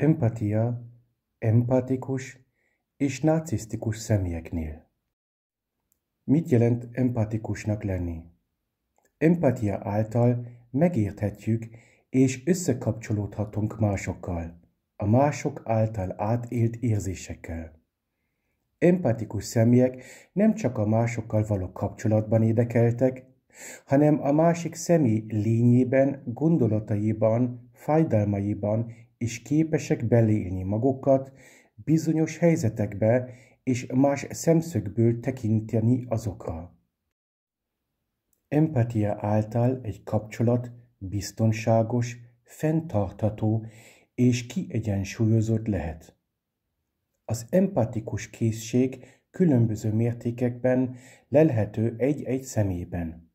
Empatia empatikus és narcisztikus személyeknél. Mit jelent empatikusnak lenni? Empatia által megérthetjük és összekapcsolódhatunk másokkal, a mások által átélt érzésekkel. Empatikus személyek nem csak a másokkal való kapcsolatban érdekeltek, hanem a másik személy lényében, gondolataiban, fájdalmaiban is képesek belélni magukat bizonyos helyzetekbe és más szemszögből tekinteni azokra. Empatia által egy kapcsolat biztonságos, fenntartható és kiegyensúlyozott lehet. Az empatikus készség különböző mértékekben lelhető egy-egy szemében,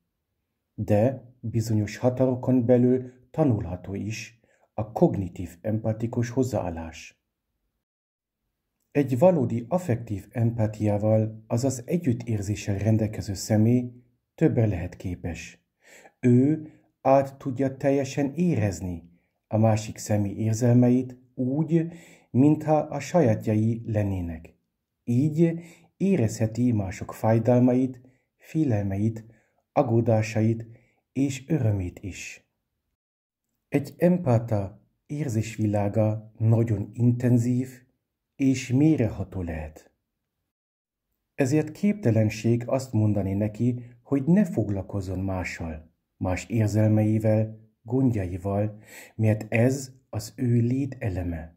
de bizonyos határokon belül tanulható is a kognitív empatikus hozzáállás. Egy valódi affektív empátiával, azaz együttérzéssel rendelkező személy többre lehet képes. Ő át tudja teljesen érezni a másik személy érzelmeit úgy, mintha a sajátjai lennének. Így érezheti mások fájdalmait, félelmeit, aggódásait és örömét is. Egy empáta érzésvilága nagyon intenzív és méreható lehet. Ezért képtelenség azt mondani neki, hogy ne foglalkozzon mással, más érzelmeivel, gondjaival, mert ez az ő lét eleme.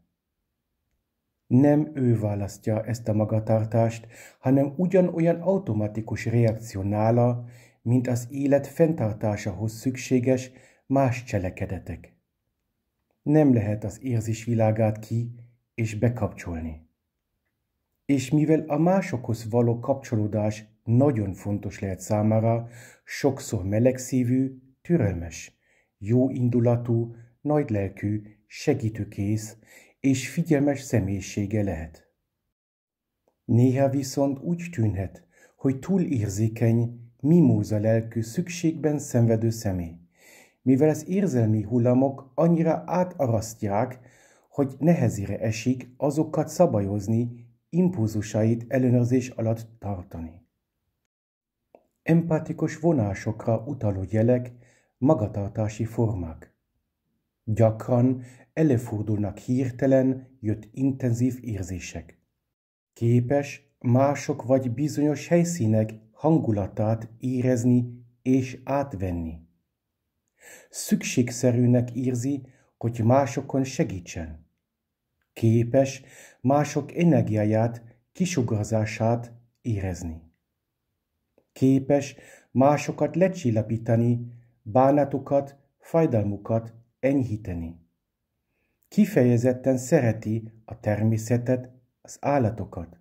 Nem ő választja ezt a magatartást, hanem ugyanolyan automatikus reakció nála, mint az élet fenntartásához szükséges más cselekedetek. Nem lehet az érzésvilágát ki és bekapcsolni. És mivel a másokhoz való kapcsolódás nagyon fontos lehet számára, sokszor melegszívű, türelmes, jó indulatú, nagylelkű, segítőkész és figyelmes személyisége lehet. Néha viszont úgy tűnhet, hogy túl érzékeny, mimóza lelkű szükségben szenvedő személy, mivel az érzelmi hullamok annyira átarasztják, hogy nehezére esik azokat szabályozni, impulzusait ellenőrzés alatt tartani. Empatikus vonásokra utaló jelek, magatartási formák. Gyakran előfordulnak hirtelen jött intenzív érzések. Képes mások vagy bizonyos helyszínek hangulatát érezni és átvenni. Szükségszerűnek érzi, hogy másokon segítsen képes mások energiáját, kisugarzását érezni. Képes másokat lecsillapítani, bánatukat, fájdalmukat enyhíteni. Kifejezetten szereti a természetet, az állatokat.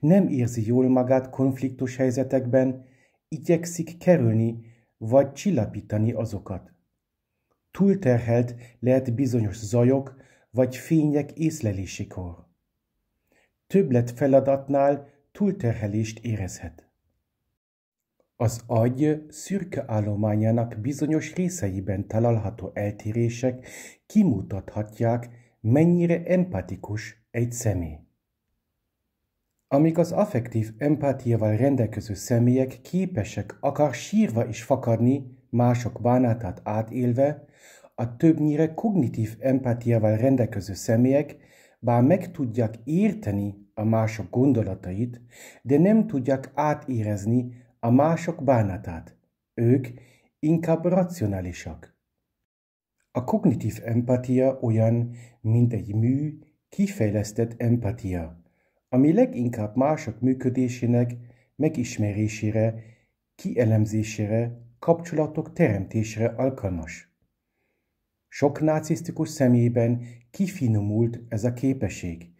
Nem érzi jól magát konfliktus helyzetekben, igyekszik kerülni vagy csillapítani azokat. Túlterhelt lehet bizonyos zajok vagy fények észlelésikor. Többlet feladatnál túlterhelést érezhet. Az agy szürke állományának bizonyos részeiben található eltérések kimutathatják, mennyire empatikus egy személy. Amíg az affektív empátiával rendelkező személyek képesek akár sírva is fakadni mások bánátát átélve, a többnyire kognitív empátiával rendelkező személyek bár meg tudják érteni a mások gondolatait, de nem tudják átérezni a mások bánatát. Ők inkább racionálisak. A kognitív empatia olyan, mint egy mű, kifejlesztett empatia, ami leginkább mások működésének megismerésére, kielemzésére, kapcsolatok teremtésére alkalmas. Sok narcisztikus szemében kifinomult ez a képesség,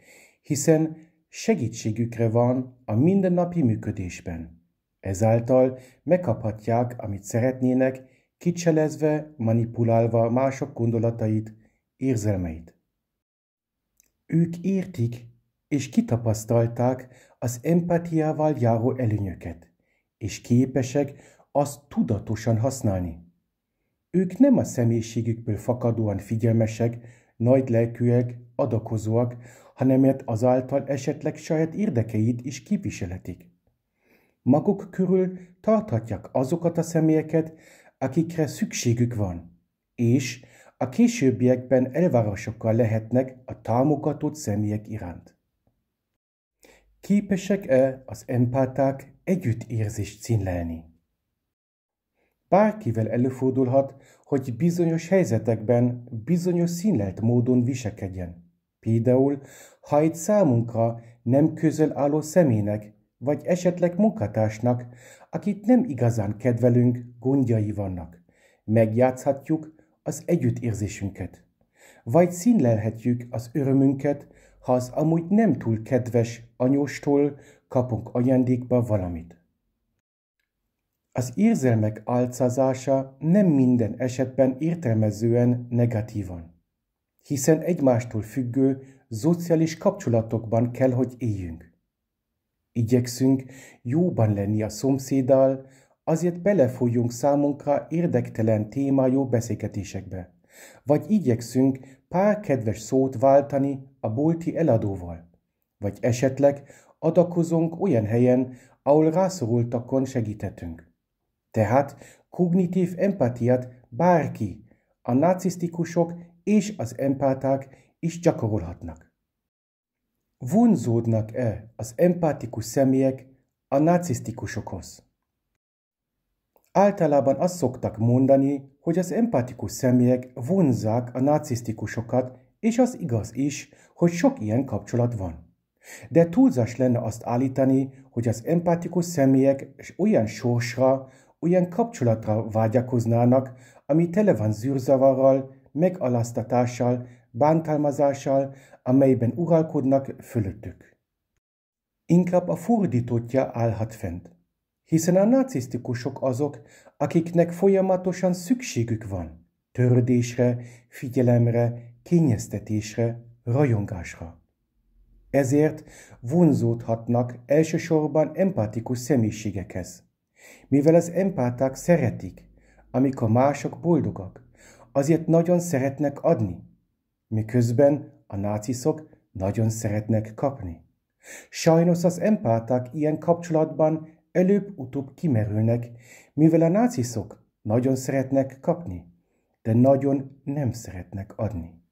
hiszen segítségükre van a mindennapi működésben. Ezáltal megkaphatják, amit szeretnének, kicselezve, manipulálva mások gondolatait, érzelmeit. Ők értik és kitapasztalták az empatiával járó előnyöket, és képesek azt tudatosan használni. Ők nem a személyiségükből fakadóan figyelmesek, nagy lelkűek, adakozóak, hanem mert azáltal esetleg saját érdekeit is képviseletik. Maguk körül tarthatják azokat a személyeket, akikre szükségük van, és a későbbiekben elvárásokkal lehetnek a támogatott személyek iránt. Képesek-e az empáták együttérzést színlelni? Bárkivel előfordulhat, hogy bizonyos helyzetekben bizonyos színlelt módon viselkedjen. Például, ha egy számunkra nem közel álló személynek, vagy esetleg munkatársnak, akit nem igazán kedvelünk, gondjai vannak. Megjátszhatjuk az együttérzésünket. Vagy színlelhetjük az örömünket, ha az amúgy nem túl kedves anyóstól kapunk ajándékba valamit. Az érzelmek álcazása nem minden esetben értelmezően negatívan, hiszen egymástól függő szociális kapcsolatokban kell, hogy éljünk. Igyekszünk jóban lenni a szomszéddal, azért belefolyjunk számunkra érdektelen témájú beszélgetésekbe, vagy igyekszünk pár kedves szót váltani a bolti eladóval, vagy esetleg adakozunk olyan helyen, ahol rászorultakon segíthetünk. Tehát kognitív empátiát bárki, a narcisztikusok és az empáták is gyakorolhatnak. Vonzódnak-e az empátikus személyek a narcisztikusokhoz? Általában azt szoktak mondani, hogy az empatikus személyek vonzák a narcisztikusokat, és az igaz is, hogy sok ilyen kapcsolat van. De túlzás lenne azt állítani, hogy az empatikus személyek olyan sorsra, olyan kapcsolatra vágyakoznának, ami tele van zűrzavarral, megalasztatással, bántalmazással, amelyben uralkodnak fölöttük. Inkább a fordítottja állhat fent, hiszen a narcisztikusok azok, akiknek folyamatosan szükségük van tördésre, figyelemre, kényeztetésre, rajongásra. Ezért vonzódhatnak elsősorban empatikus személyiségekhez. Mivel az empáták szeretik, amikor mások boldogak, azért nagyon szeretnek adni, miközben a náciszok nagyon szeretnek kapni. Sajnos az empáták ilyen kapcsolatban előbb-utóbb kimerülnek, mivel a náciszok nagyon szeretnek kapni, de nagyon nem szeretnek adni.